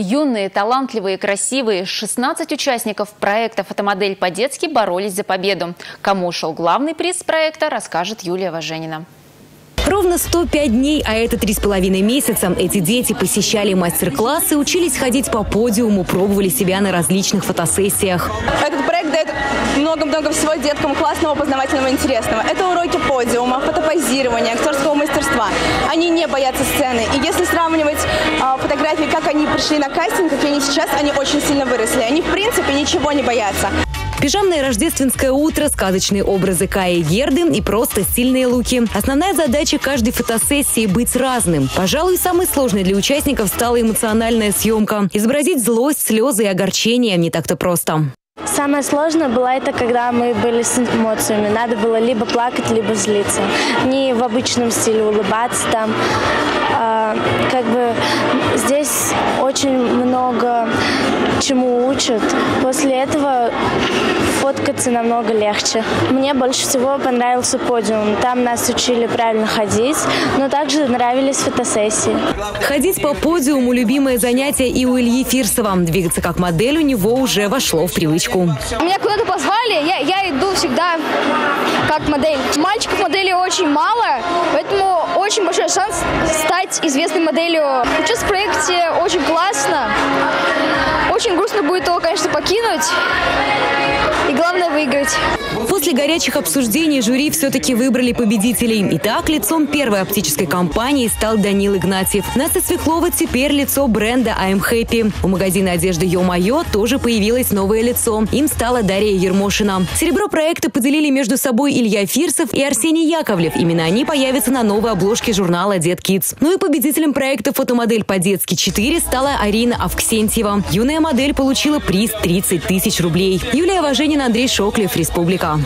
Юные, талантливые, красивые, 16 участников проекта «Фотомодель по-детски» боролись за победу. Кому шел главный приз проекта, расскажет Юлия Важенина. Ровно 105 дней, а это три с половиной месяца, эти дети посещали мастер-классы, учились ходить по подиуму, пробовали себя на различных фотосессиях. Этот проект дает много-много всего деткам классного, познавательного, интересного. Это уроки подиума, фотопозирования, актерского мастерства. Они не боятся сцены. И если сравнивать пришли на кастинг, какие они сейчас, они очень сильно выросли. Они, в принципе, ничего не боятся. Пижамное рождественское утро, сказочные образы Каи и Герды и просто стильные луки. Основная задача каждой фотосессии – быть разным. Пожалуй, самой сложной для участников стала эмоциональная съемка. Изобразить злость, слезы и огорчение не так-то просто. Самое сложное было это, когда мы были с эмоциями. Надо было либо плакать, либо злиться. Не в обычном стиле улыбаться там. А, как бы здесь очень много чему учат. После этого фоткаться намного легче. Мне больше всего понравился подиум. Там нас учили правильно ходить, но также нравились фотосессии. Ходить по подиуму – любимое занятие и у Ильи Фирсова. Двигаться как модель у него уже вошло в привычку. Меня куда-то позвали, я, я иду всегда как модель. Мальчиков модели очень мало, поэтому очень большой шанс стать известной моделью. Участвовать в проекте очень классно. Грустно будет его, конечно, покинуть. И главное выиграть. После горячих обсуждений жюри все-таки выбрали победителей. Итак, лицом первой оптической компании стал Данил Игнатьев. Настя Свеклова теперь лицо бренда I'm Happy. У магазина одежды Йо-Майо тоже появилось новое лицо. Им стала Дарья Ермошина. Серебро проекта поделили между собой Илья Фирсов и Арсений Яковлев. Именно они появятся на новой обложке журнала «Дед Kids. Ну и победителем проекта «Фотомодель по-детски 4» стала Арина Авксентьева. Юная модель получила приз 30 тысяч рублей. Юлия Важенина, Андрей Шоклев, Республика.